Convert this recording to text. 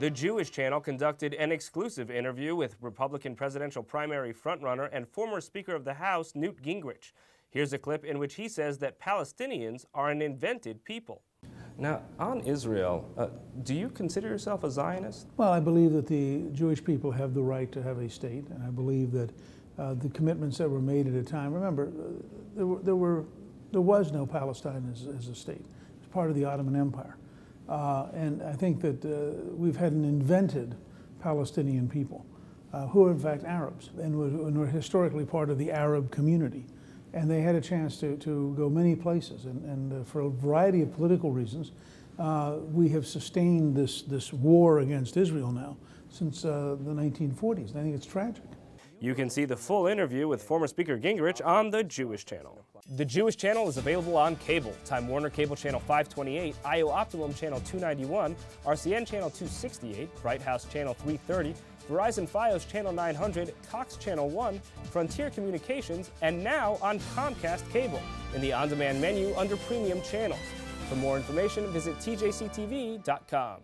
The Jewish Channel conducted an exclusive interview with Republican presidential primary frontrunner and former Speaker of the House, Newt Gingrich. Here's a clip in which he says that Palestinians are an invented people. Now, on Israel, uh, do you consider yourself a Zionist? Well, I believe that the Jewish people have the right to have a state, and I believe that uh, the commitments that were made at a time. Remember, uh, there, were, there, were, there was no Palestine as, as a state. It was part of the Ottoman Empire. Uh, and I think that uh, we've had an invented Palestinian people uh, who are in fact Arabs and were, and were, historically part of the Arab community. And they had a chance to, to go many places. And, and uh, for a variety of political reasons, uh, we have sustained this, this war against Israel now since uh, the 1940s. And I think it's tragic. You can see the full interview with former Speaker Gingrich on the Jewish Channel. The Jewish Channel is available on cable, Time Warner Cable Channel 528, IO Optimum Channel 291, RCN Channel 268, Bright House Channel 330, Verizon Fios Channel 900, Cox Channel 1, Frontier Communications, and now on Comcast Cable in the on-demand menu under Premium Channels. For more information, visit tjctv.com.